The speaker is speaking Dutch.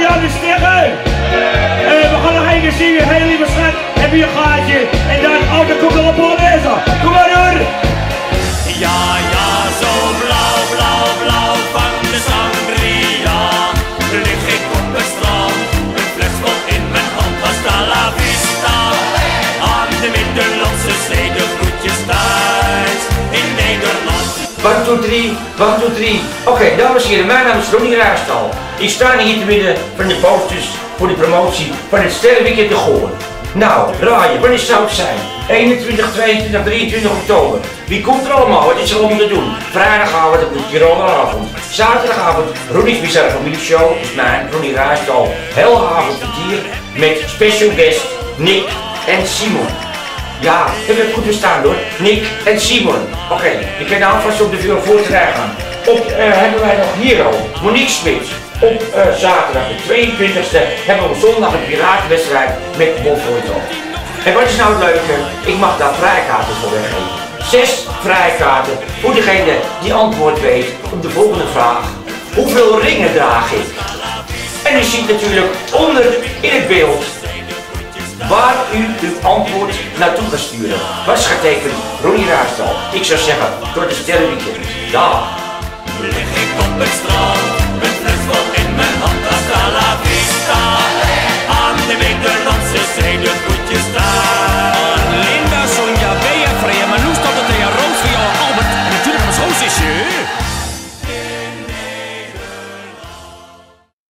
jullie aan we gaan nog één keer zingen. Heel lieve schat. Heb? Wacht, doe drie. Oké, dames en heren, mijn naam is Ronnie Raastal. Ik sta hier te midden van de posters voor de promotie van het Sterrenweekend de Goorn. Nou, raaien, wanneer zou het zijn? 21, 22, 23 oktober. Wie komt er allemaal? Wat is er allemaal te doen? Vrijdagavond, de Tiroleravond. Zaterdagavond, Ronnie's Bizarre Familie Show. is mijn, Ronnie Raastal. Hele avond hier met special guest Nick en Simon. Ja, ik heb goed verstaan hoor. Nick en Simon. Oké, je kan alvast op de veel voor gaan. Op eh, hebben wij nog Hero, Monique Smit. Op eh, zaterdag de 22e hebben we op zondag een piratenwedstrijd met Bob. En wat is nou het leuke? Ik mag daar vrijkaarten voor weggeven. Zes vrijkaarten voor degene die antwoord weet op de volgende vraag. Hoeveel ringen draag ik? En u ziet natuurlijk onder in het beeld waar u uw antwoord naartoe gaat sturen. Was getekend Ronnie Raastal. Ik zou zeggen, tot de sterrenweekend.